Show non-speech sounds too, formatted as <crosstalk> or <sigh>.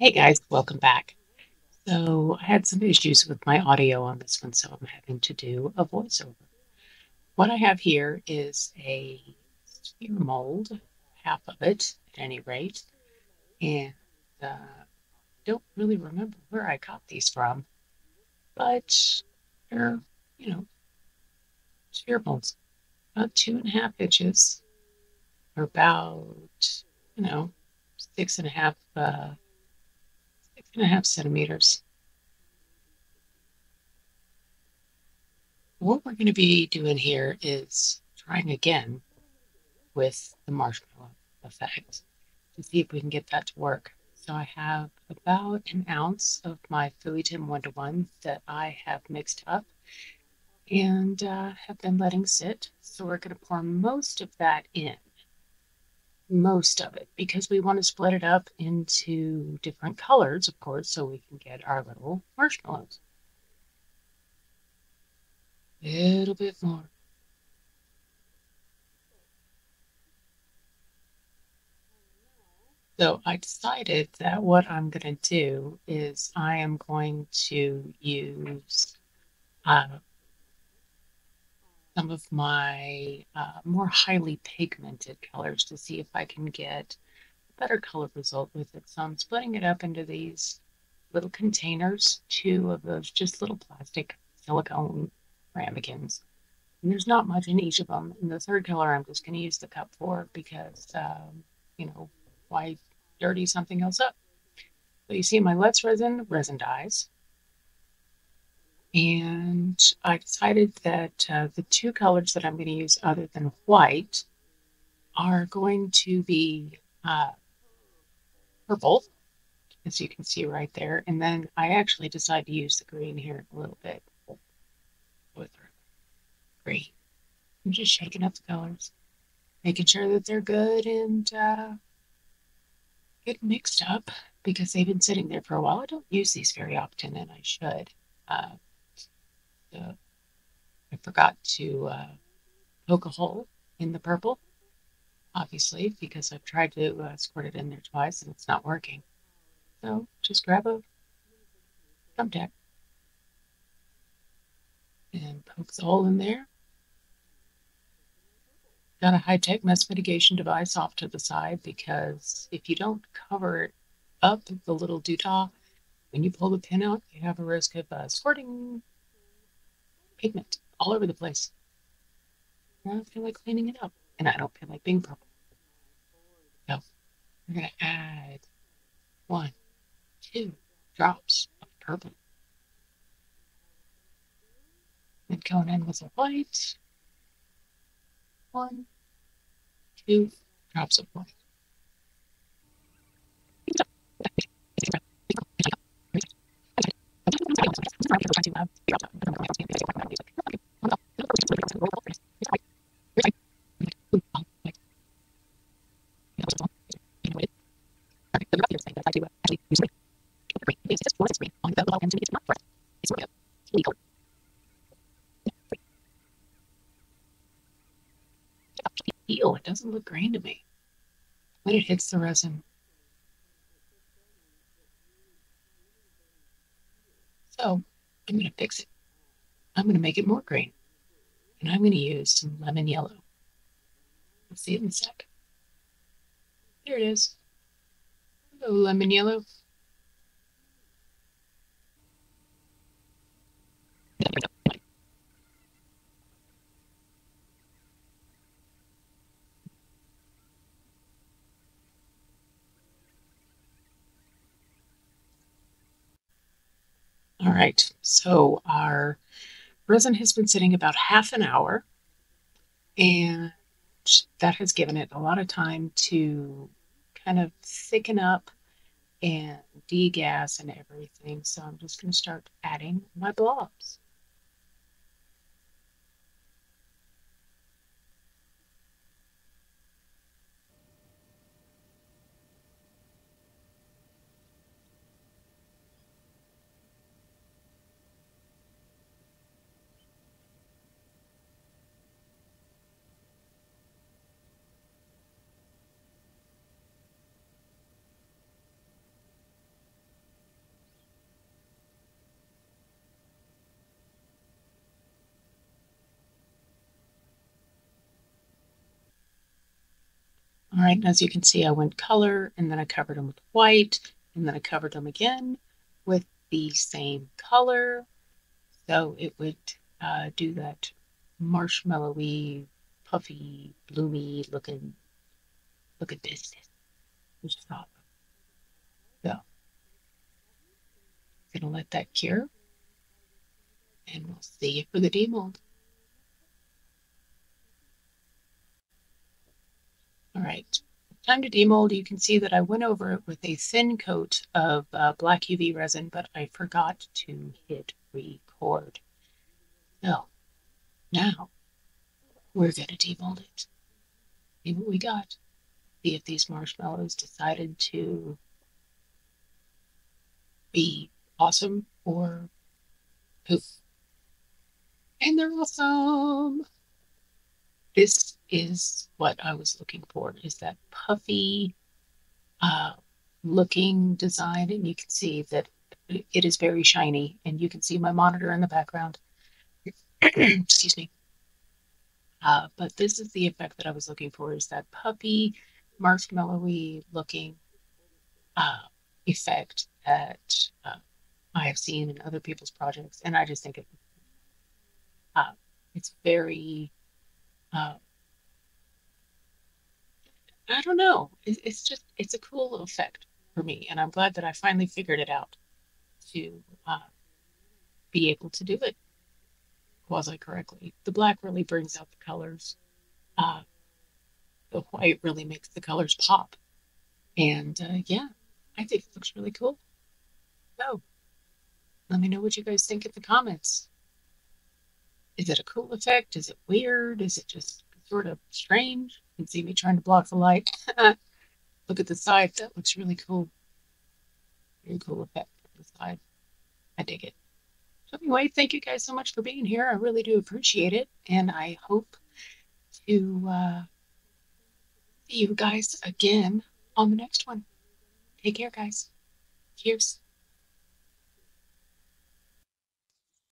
Hey guys, welcome back. So I had some issues with my audio on this one, so I'm having to do a voiceover. What I have here is a sphere mold, half of it at any rate, and uh, don't really remember where I got these from, but they're, you know, sphere molds, about two and a half inches, or about, you know, six and a half uh, and a half centimeters. What we're going to be doing here is trying again with the marshmallow effect to see if we can get that to work. So I have about an ounce of my Philly Tim one-to-one that I have mixed up and uh, have been letting sit. So we're going to pour most of that in most of it because we want to split it up into different colors, of course, so we can get our little marshmallows. A little bit more. So I decided that what I'm going to do is I am going to use uh, some of my uh, more highly pigmented colors to see if I can get a better color result with it. So I'm splitting it up into these little containers, two of those just little plastic silicone ramekins. And there's not much in each of them. And the third color I'm just going to use the cup for because, um, you know, why dirty something else up? So you see my Let's Resin resin dyes. And I decided that uh, the two colors that I'm going to use other than white are going to be uh, purple, as you can see right there. And then I actually decided to use the green here a little bit with green. I'm just shaking up the colors, making sure that they're good and uh, get mixed up because they've been sitting there for a while. I don't use these very often, and I should. Uh, I forgot to uh, poke a hole in the purple, obviously, because I've tried to uh, squirt it in there twice and it's not working. So just grab a thumbtack and poke the hole in there. Got a high-tech mess mitigation device off to the side because if you don't cover it up, the little doodah, when you pull the pin out, you have a risk of uh, squirting pigment all over the place. I don't feel like cleaning it up, and I don't feel like being purple. So we're to add one, two drops of purple. And going in with a white. One, two drops of white. Ew, it doesn't look green to me when it hits the resin. So I'm going to fix it. I'm going to make it more green. And I'm going to use some lemon yellow. We'll see it in a sec. There it is. Lemon yellow. All right, so our resin has been sitting about half an hour, and that has given it a lot of time to kind of thicken up and degas and everything. So I'm just going to start adding my blobs. And as you can see, I went color and then I covered them with white and then I covered them again with the same color. So it would uh, do that marshmallowy, puffy, bloomy looking looking business. Which is awesome. So gonna let that cure and we'll see you for the demold. Right, time to demold. You can see that I went over it with a thin coat of uh, black UV resin, but I forgot to hit record. So now we're going to demold it. See what we got. See if these marshmallows decided to be awesome or poof. And they're awesome. This is what I was looking for, is that puffy uh, looking design. And you can see that it is very shiny and you can see my monitor in the background. <clears throat> Excuse me. Uh, but this is the effect that I was looking for is that puppy, marshmallowy looking uh, effect that uh, I have seen in other people's projects. And I just think it, uh, it's very, uh, I don't know. It, it's just, it's a cool effect for me. And I'm glad that I finally figured it out to uh, be able to do it quasi correctly. The black really brings out the colors. Uh, the white really makes the colors pop. And uh, yeah, I think it looks really cool. So let me know what you guys think in the comments. Is it a cool effect? Is it weird? Is it just sort of strange? Can see me trying to block the light. Look at the side. That looks really cool. Very cool effect on the side. I dig it. So anyway, thank you guys so much for being here. I really do appreciate it. And I hope to uh, see you guys again on the next one. Take care, guys. Cheers.